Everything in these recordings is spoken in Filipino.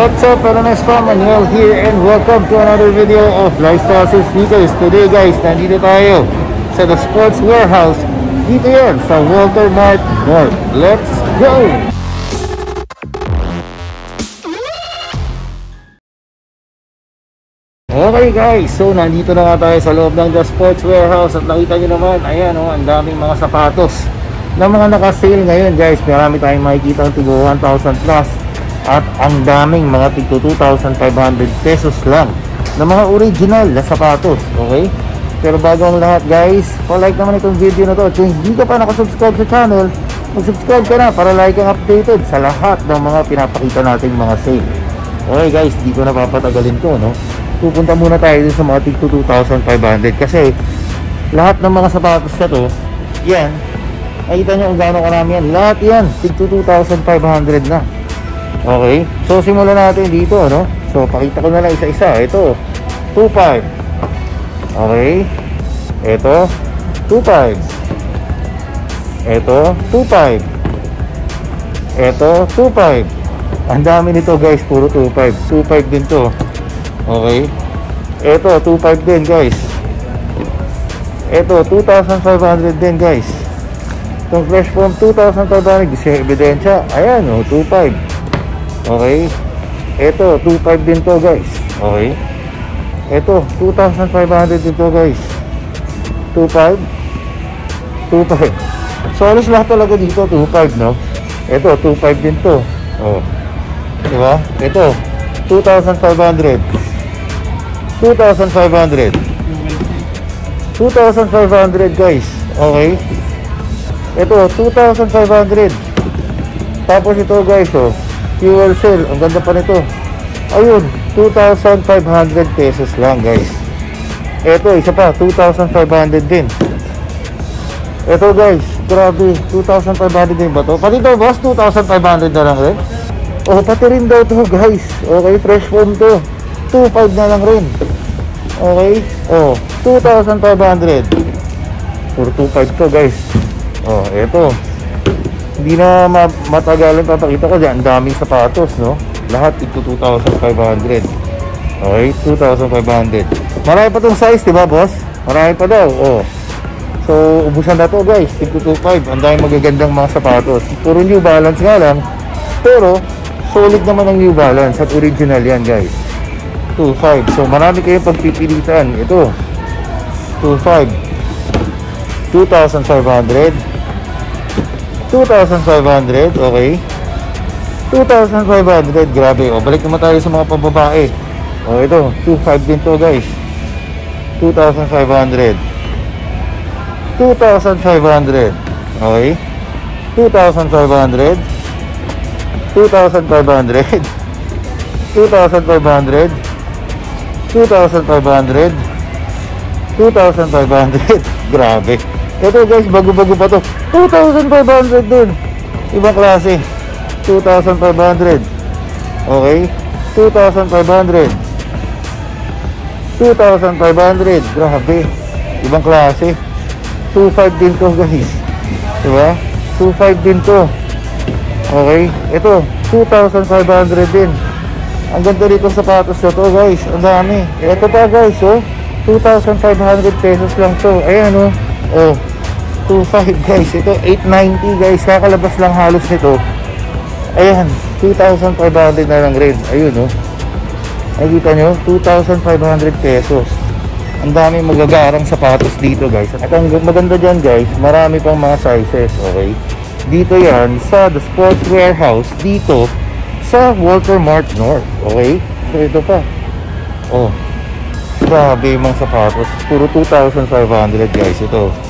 What's up, Palanas fam? Manuel here and welcome to another video of Lifestyle Sneakers. Today guys, nandito tayo sa The Sports Warehouse. Dito yan sa Walter Mart North. Let's go! Okay guys, so nandito na nga tayo sa loob ng The Sports Warehouse at nakita nyo naman, ayan oh, ang daming mga sapatos na mga naka-sale ngayon guys. Marami tayong makikita ng tigo 1,000 plus at ang daming mga tigto 2,500 pesos lang na mga original na sapatos, okay? Pero bago ang lahat guys, pa-like naman itong video na to. At kung hindi ka pa nakasubscribe sa channel, mag-subscribe ka na para like kang updated sa lahat ng mga pinapakita nating mga sale. Okay guys, di ko na to, no? pupunta muna tayo sa mga tigto 2,500 kasi lahat ng mga sapatos na to yan nakita nyo kung gano'ng karami yan lahat yan tigto 2,500 na okay so simulan natin dito no so pakita ko na lang isa-isa ito 2,5 okay ito 2,5 ito 2,5 ito 2,5 ang dami nito guys puro 2,5 2,5 din to Okay. Ito, 2.5 din guys. Ito, 2,500 din guys. Itong fresh foam, 2,500. Gusto yung ebidensya. Ayan, oh, 2.5. Okay. Ito, 2.5 din to guys. Okay. Ito, 2,500 din to guys. 2.5. 2.5. So, alas lahat talaga dito, 2.5, no? Ito, 2.5 din to. Oh. Diba? Ito, 2,500. 2,500 2,500 guys okay ito 2,500 tapos ito guys oh fuel cell ang ganda pa nito ayun 2,500 pesos lang guys ito isa pa 2,500 din ito guys grabe 2,500 din ba to pati daw boss 2,500 na lang rin oh pati rin daw to guys okay fresh foam to 2,500 na lang rin Okay? Oh, 2,500. Puro 2,500 to guys. Oh, eto. Hindi na ma matagalan papakita ko dyan. Ang daming sapatos, no? Lahat ito 2,500. Okay, 2,500. Marami pa tong size, di ba, boss? Marami pa daw. Oh. So, ubusan na to guys. Ito 2,500. Ang daming magagandang mga sapatos. Puro New Balance nga lang. Pero, solid naman ang New Balance at original yan, guys. 2.5 so marami kayong pagpipilitan ito 2.5 2,500 2,500 okay. 2,500 grabe. O balik naman tayo sa mga pambabae. O ito 2.5 din to guys. 2,500 2,500 okay. 2,500 2,500 2,500 2,500 2,500 grabe ito guys bago-bago pa to. 2,500 din. Ibang klase. 2,500 okay? 2,500 2,500 grabe. Ibang klase. 2,500 din to guys. Diba? 2,500 din to. Okay? Ito 2,500 din. Ang ganda dito sapatos na to guys. Ang dami. Ito pa guys oh. 2,500 pesos lang to. Ayan oh. Oh. 2,500 guys. Ito 890 guys. Kakalabas lang halos nito. Ayan. 2,500 na lang rin. Ayun oh. Nakikita nyo? 2,500 pesos. Ang dami magagarang sapatos dito guys. At ang maganda dyan guys, marami pang mga sizes. Okay. Dito yan sa The Sports Warehouse. Dito sa Walter Mart North. Okay? So ito pa. Oh. Grabe yung mga sapatos. Puro 2,500 guys. Ito.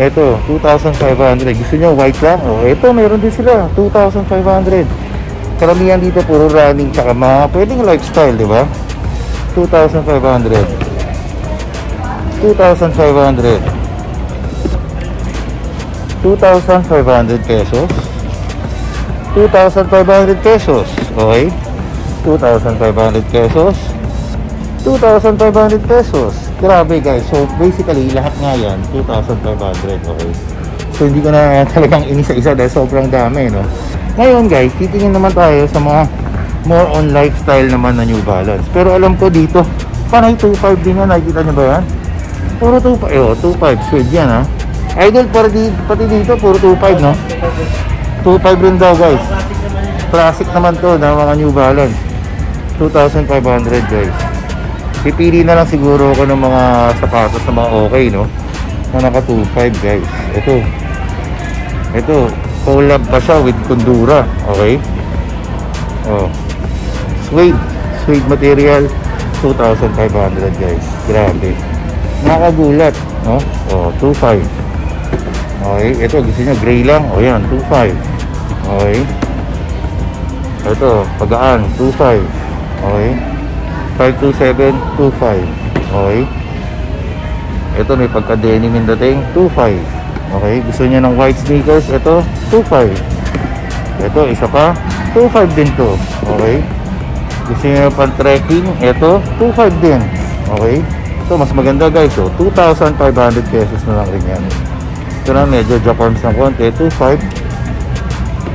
Ito, 2,500. Gusto nyo white lang? Oh, ito, meron din sila. 2,500. Karamihan dito puro running tsaka mga pwedeng lifestyle, di ba? 2,500. 2,500. 2,500 pesos. 2,500 pesos. Okay? 2,500 pesos. 2,500 pesos. Grabe guys. So basically, lahat nga yan, 2,500. Okay? So hindi ko na talagang inisa-isa dahil sobrang dami, no? Ngayon guys, titingin naman tayo sa mga more on lifestyle naman na New Balance. Pero alam ko dito, panay 2.5 din yan. Nakikita nyo ba yan? Puro 2.5. Eh, oh, 2.5. Sweet yan ha. Idol, pati, pati dito, puro 2.5 no? 2.5 rin daw guys. Classic naman to ng mga New Balance. 2,500 guys. Pipili na lang siguro ako ng mga sapatos na mga okay no? Na naka 2.5 guys. Ito. Ito. Collab pa siya with Kundura. Okay? Oh. Suede. Suede material. 2,500 guys. Grabe. Nakagulat. No? Oh, 2.5. Okay. Ito. Gusto nyo gray lang. O oh, yan. 2.5. Okay. Ito. Pagaan. 2.5. Okay. 527. 2.5. Okay. Ito. May pagka-denim in dating. 2.5. Okay. Gusto niya ng white sneakers. Ito. 2.5. Ito. Isa pa. 2.5 din to. Okay. Gusto niyo pang trekking, ito, 2.5 din. Okay? Ito, mas maganda guys, oh, 2,500 pesos na lang rin yan. Ito na, medyo Japons ng konti, 2.5.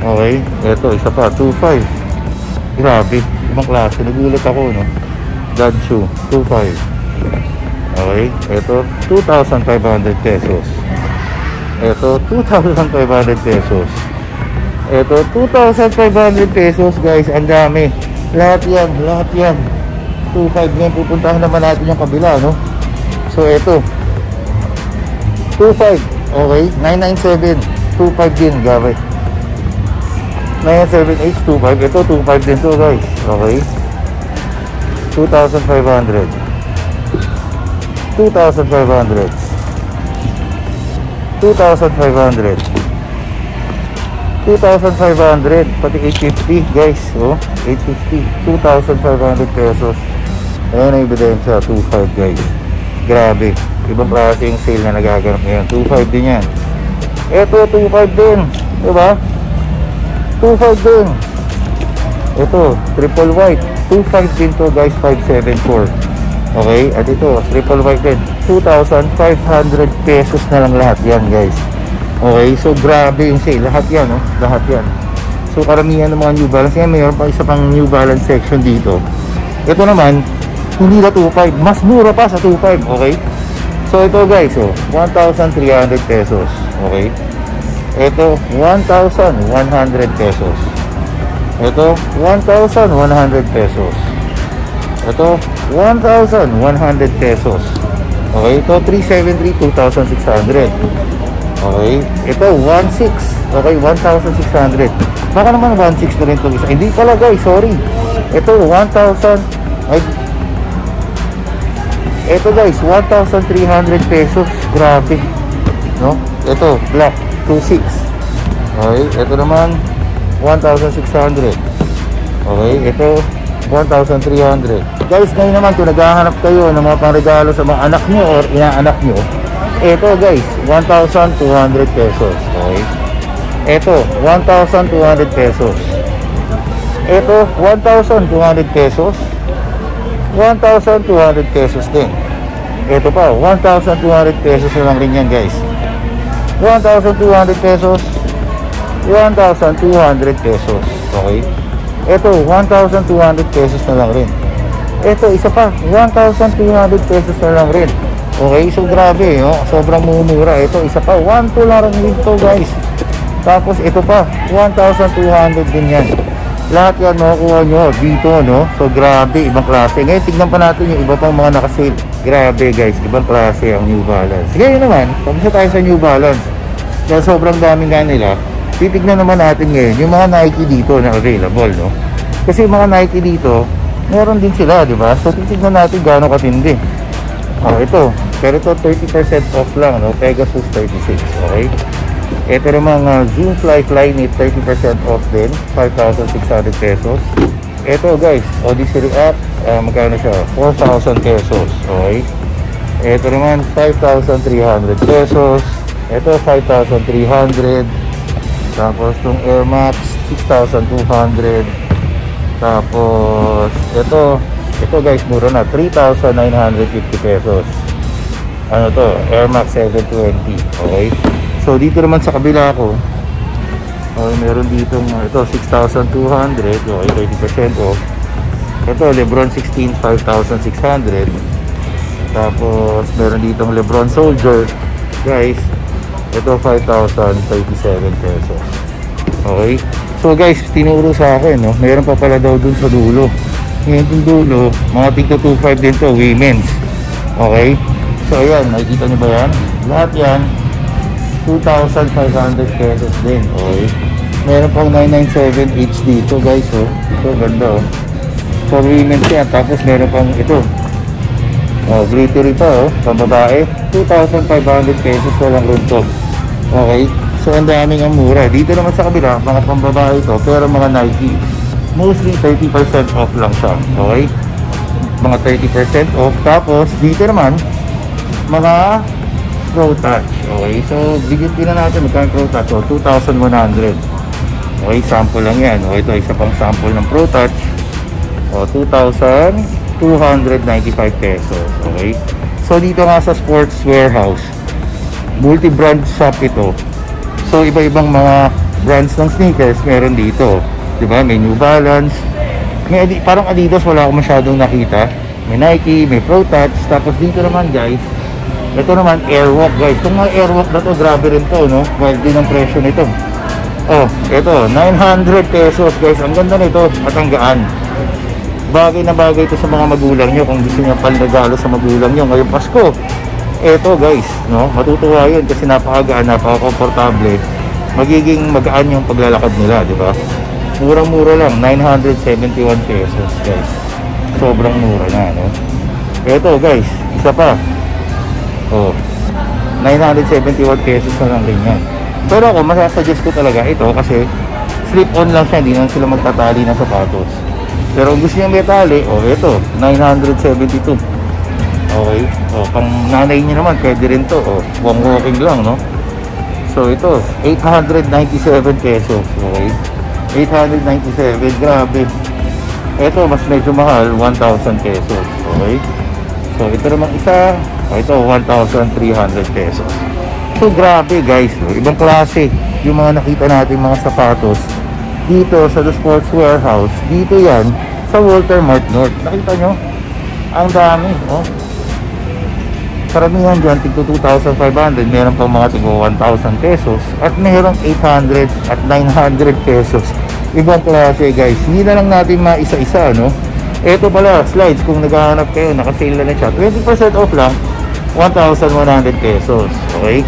Okay? Ito, isa pa, 2.5. Grabe, ibang klase. Nagulat ako, no? Shoe, 2.5. Okay? Ito, 2,500 pesos. Ito, 2,500 pesos. Ito, 2,500 pesos guys. Ang dami. Lahat yan, lahat yan. 2.5 ngayon. Pupuntahan naman natin yung kabila, no? So, ito. 2.5. Okay. 997. 2.5 din, gabi. 997H, 2.5. Ito, 2.5 din to, guys. Okay. 2,500. 2,500. 2,500. 2,500 pati 850 guys oh 850 2,500 pesos. Ayan ang ebidensya 2,500 guys. Grabe ibang klase yung sale na nagaganap ngayon. 2,500 din yan. Eto 2,500 din diba? 2,500 din. Ito triple white 2,500 din to guys 574 okay at ito triple white din 2,500 pesos na lang lahat yan guys Okay, so grabe yung sale. Lahat yan, oh. Lahat yan. So karamihan ng mga New Balance. Yan, mayroon pa isa pang New Balance section dito. Ito naman, hindi na 2.5. Mas mura pa sa 2.5, okay? So ito guys, oh, 1,300 pesos. Okay? Ito, 1,100 pesos. Ito, 1,100 pesos. Ito, 1,100 pesos. Okay, ito 373, 2,600. Okay? Ito, 1.6. Okay, 1,600. Baka naman 1.6 na rin itong isa. Hindi pala guys, sorry. Ito, 1,000. Ay, ito guys, 1,300 pesos. Grabe. No? Ito, black, 2.6. Okay, ito naman, 1,600. Okay, ito, 1,300. Guys, ngayon naman kung naghahanap kayo ng mga pangregalo sa mga anak nyo or inaanak nyo, ito guys, 1,200 pesos. Okay? Ito, 1,200 pesos. Ito, 1,200 pesos. 1,200 pesos din. Ito pa, 1,200 pesos na lang rin yan guys. 1,200 pesos. 1,200 pesos. Okay? Ito, 1,200 pesos na lang rin. Ito, isa pa, 1,200 pesos na lang rin. Okay, so grabe, no? sobrang mumura. Ito, isa pa, 1 to lang dito guys. Tapos ito pa, 1,200 din yan. Lahat yan makukuha nyo dito, no? So grabe, ibang klase. Ngayon, tignan pa natin yung iba pang mga nakasale. Grabe guys, ibang klase ang New Balance. Ngayon naman, tapos tayo sa New Balance. Dahil sobrang daming nga nila, titignan naman natin ngayon yung mga Nike dito na available, no? Kasi yung mga Nike dito, meron din sila, di ba? So titignan natin gaano katindi. Oh, ito. Pero ito 30% off lang, no? Pegasus 36, okay? Ito naman uh, Zoom Fly Flyknit 30% off din, 5,600 pesos. Ito guys, Odyssey app, uh, magkano siya? 4,000 pesos, okay? Ito naman 5,300 pesos. Ito 5,300. Tapos itong Air Max 6,200. Tapos ito ito guys, mura na. 3,950 pesos. Ano to? Air Max 720. Okay? So, dito naman sa kabila ko, Okay, meron dito ito 6,200. Okay, 30% off. Ito, Lebron 16, 5,600. Tapos, meron ditong Lebron Soldier. Guys, ito 5,037 pesos. Okay? So guys, tinuro sa akin, no? Meron pa pala daw dun sa dulo. Ngayon yung dulo, mga tigto 2.5 din to, women's. Okay? So ayan, nakikita nyo ba yan? Lahat yan, 2,500 pesos din. Okay? Meron pang 997H dito guys, oh. Ito, ganda, oh. For women's yan. Tapos meron pang ito. Oh, glittery pa, oh. Pambabae, 2,500 pesos walang runtog. Okay? So, ang daming ang mura. Dito naman sa kabila, mga pambabae ito, pero mga Nike. Mostly 30% off lang siya. Okay? Mga 30% off. Tapos, dito naman, mga Pro Touch. Okay? So, bigyan na natin magkano Pro Touch. So, 2,100. Okay? Sample lang yan. Okay? Ito, isa pang sample ng Pro Touch. O, 2,295 pesos. Okay? So, dito nga sa Sports Warehouse, multi-brand shop ito. So iba-ibang mga brands ng sneakers meron dito. 'Di ba? May New Balance. May adi, parang Adidas wala akong masyadong nakita. May Nike, may Pro Touch. Tapos dito naman guys, ito naman Airwalk guys. Itong mga Airwalk na to, grabe rin to, no? Wild din ang presyo nito. Oh, ito, 900 pesos guys. Ang ganda nito at ang. Bagay na bagay ito sa mga magulang nyo kung gusto nyo panregalo sa magulang nyo ngayong Pasko eto guys, no? Matutuwa 'yun kasi napakagaan, napaka-komportable. Magiging magaan yung paglalakad nila, di ba? Murang-mura lang, 971 pesos, guys. Sobrang mura na, no? Eto guys, isa pa. Oh. 971 pesos na lang din yan. Pero ako, masasuggest ko talaga ito kasi slip-on lang siya, hindi lang sila magtatali ng sapatos. Pero kung gusto niya may tali, oh, ito, 972. Okay. O, pang nanay niya naman, pwede rin to. O, buwang walking lang, no? So, ito, 897 pesos. Okay. 897. Grabe. Ito, mas medyo mahal, 1,000 pesos. Okay. So, ito naman isa, o, ito, 1,300 pesos. So, grabe guys. No? Ibang klase. Yung mga nakita natin mga sapatos dito sa The Sports Warehouse. Dito yan sa Walter Mart North. Nakita nyo? Ang dami. Oh karamihan dyan tigto 2,500 meron pang mga tigo 1,000 pesos at meron 800 at 900 pesos. Ibang klase guys. Hindi na lang natin maisa-isa no? Eto pala slides kung naghahanap kayo nakasale na na siya 20% off lang 1,100 pesos okay?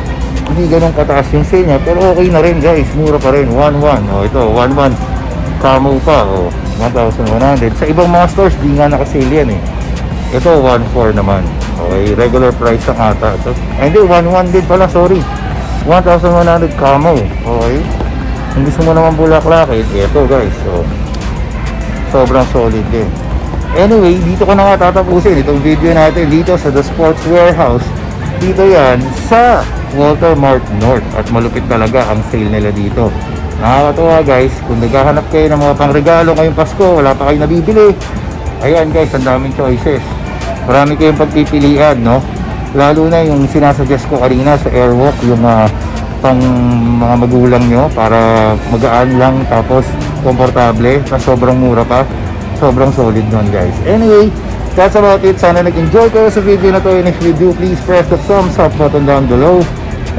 Hindi ganun kataas yung sale niya pero okay na rin guys. Mura pa rin 1,1 oh ito 1,1 camo pa oh 1,100 sa ibang mga stores di nga nakasale yan eh. Ito 1,4 naman Okay, regular price ang ata. Ito. Hindi, 1-1 din pala, sorry. 1,100 camo. Okay. Kung gusto mo naman bulaklak, eh, ito guys. So, sobrang solid din. Anyway, dito ko na nga tatapusin itong video natin dito sa The Sports Warehouse. Dito yan sa Walter Mart North. At malupit talaga ang sale nila dito. Nakakatuwa guys, kung naghahanap kayo ng mga pangregalo ngayong Pasko, wala pa kayo nabibili. Ayan guys, ang daming choices marami kayong pagpipilian no? Lalo na yung sinasuggest ko kanina sa airwalk yung uh, pang mga magulang nyo para magaan lang tapos komportable na sobrang mura pa. Sobrang solid nun guys. Anyway that's about it. Sana nag-enjoy kayo sa video na to. And if you do please press the thumbs up button down below.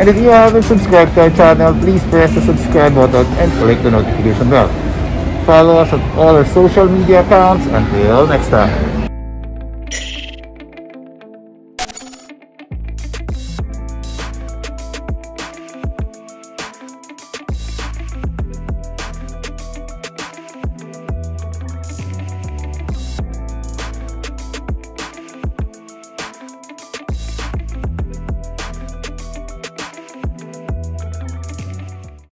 And if you haven't subscribed to our channel please press the subscribe button and click the notification bell. Follow us on all our social media accounts. Until next time